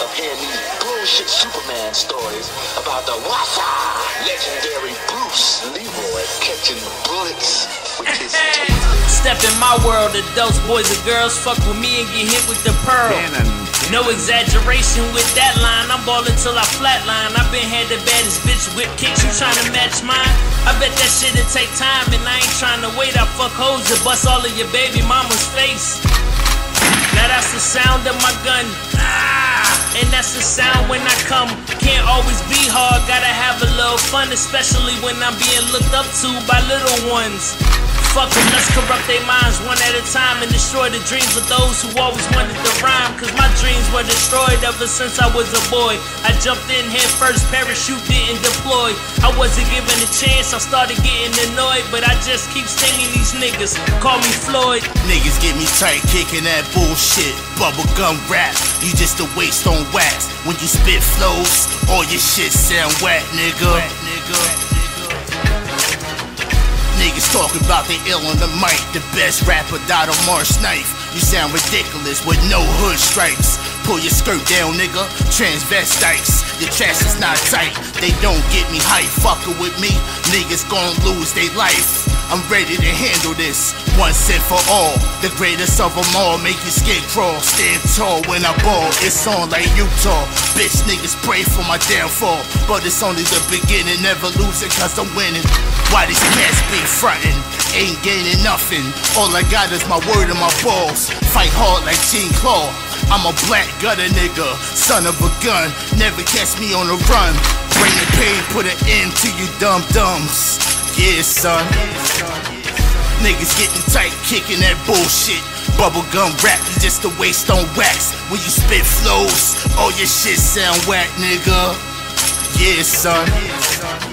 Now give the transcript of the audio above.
of hearing these bullshit Superman stories about the Wassa legendary Bruce Leroy catching bullets with his teeth. Step in my world, adults, boys and girls, fuck with me and get hit with the pearl. No exaggeration with that line. I'm ballin' till I flatline. I've been had the baddest bitch whip kicks. You tryna match mine? I bet that shit'll take time, and I ain't tryna wait. I fuck hoes to bust all of your baby mama's face. Now that's the sound of my gun. Ah, and that's the sound when I come. Can't always be hard, gotta have a little fun, especially when I'm being looked up to by little ones. Fuck them, let's corrupt their minds one at a time and destroy the dreams of those who always wanted to rhyme. Cause my dreams were destroyed ever since I was a boy. I jumped in head first, parachute didn't deploy. I wasn't given a chance, I started getting annoyed, but I just keep stinging these niggas. Call me Floyd. Niggas get me tight, kicking that bullshit. Bubblegum rap, you just a waste on wax. When you spit flows, all your shit sound whack, nigga. Niggas talking about they ill on the mic. The best rapper died on Marsh Knife. You sound ridiculous with no hood stripes. Pull your skirt down, nigga. Transvestites. Your chest is not tight. They don't get me hype. Fuckin' with me, niggas gon' lose their life. I'm ready to handle this once and for all. The greatest of them all, make your skin crawl. Stand tall when I ball, it's on like Utah. Bitch niggas pray for my downfall, but it's only the beginning. Never losing cause I'm winning. Why these cats be frontin'? Ain't gaining nothing. All I got is my word and my balls. Fight hard like Jean-Claude. I'm a black gutter nigga, son of a gun. Never catch me on the run. Bring the pain, put an end to you dumb dumbs. Yeah, son. Niggas getting tight, kicking that bullshit. Bubblegum rap is just a waste on wax. When you spit flows, all your shit sound whack, nigga. Yeah, son.